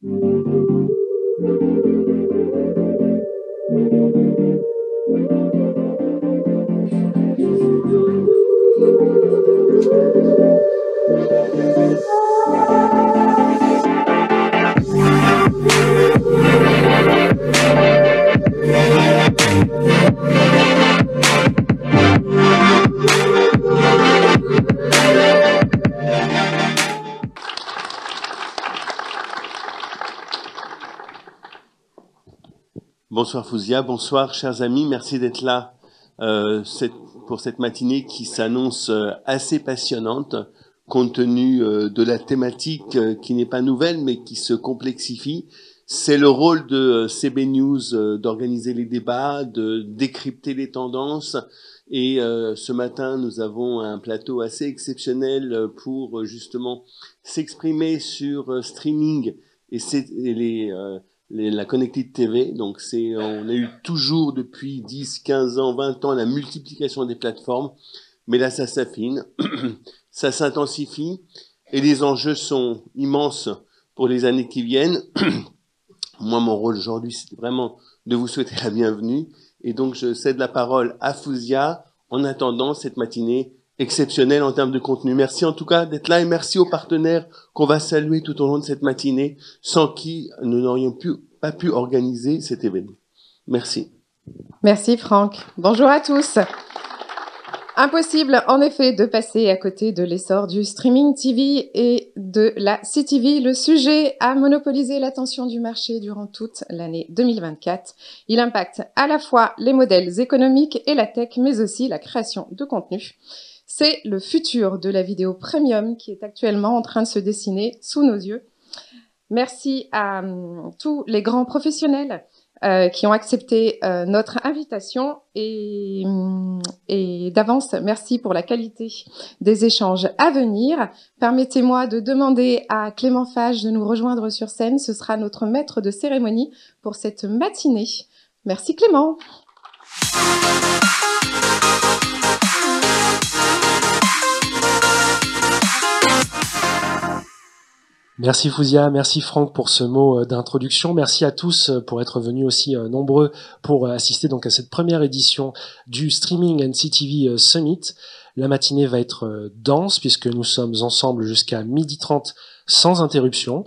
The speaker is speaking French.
Thank Bonsoir Fouzia, bonsoir chers amis, merci d'être là euh, pour cette matinée qui s'annonce euh, assez passionnante compte tenu euh, de la thématique euh, qui n'est pas nouvelle mais qui se complexifie. C'est le rôle de CB News d'organiser les débats, de décrypter les tendances. Et ce matin nous avons un plateau assez exceptionnel pour justement s'exprimer sur streaming et, et les la connected TV. Donc c'est, on a eu toujours depuis 10, 15 ans, 20 ans la multiplication des plateformes, mais là ça s'affine, ça s'intensifie et les enjeux sont immenses pour les années qui viennent. Moi, mon rôle aujourd'hui, c'est vraiment de vous souhaiter la bienvenue et donc je cède la parole à Fouzia en attendant cette matinée exceptionnelle en termes de contenu. Merci en tout cas d'être là et merci aux partenaires qu'on va saluer tout au long de cette matinée, sans qui nous n'aurions pas pu organiser cet événement. Merci. Merci Franck. Bonjour à tous. Impossible, en effet, de passer à côté de l'essor du streaming TV et de la CTV. Le sujet a monopolisé l'attention du marché durant toute l'année 2024. Il impacte à la fois les modèles économiques et la tech, mais aussi la création de contenu. C'est le futur de la vidéo premium qui est actuellement en train de se dessiner sous nos yeux. Merci à hum, tous les grands professionnels euh, qui ont accepté euh, notre invitation hum, et d'avance, merci pour la qualité des échanges à venir. Permettez-moi de demander à Clément Fage de nous rejoindre sur scène. Ce sera notre maître de cérémonie pour cette matinée. Merci Clément. Merci Fouzia, merci Franck pour ce mot euh, d'introduction. Merci à tous euh, pour être venus aussi euh, nombreux pour assister donc à cette première édition du Streaming NCTV Summit. La matinée va être dense puisque nous sommes ensemble jusqu'à midi 30 sans interruption.